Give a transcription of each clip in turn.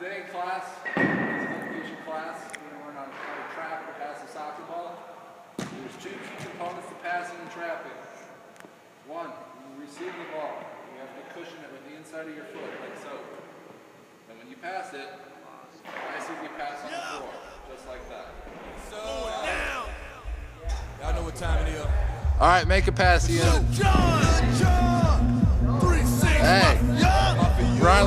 today in class, physical education class, we're going to learn how to, how to trap or pass a soccer ball. There's two key components to passing and trapping. One, when you receive the ball, you have to cushion it with the inside of your foot, like so. And when you pass it, I see you pass on the floor, just like that. Y'all know what time it is. All right, make a pass, Ian. Hey,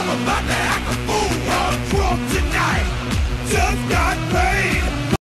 I'm about to act a fool. I'm drunk tonight. Just got paid.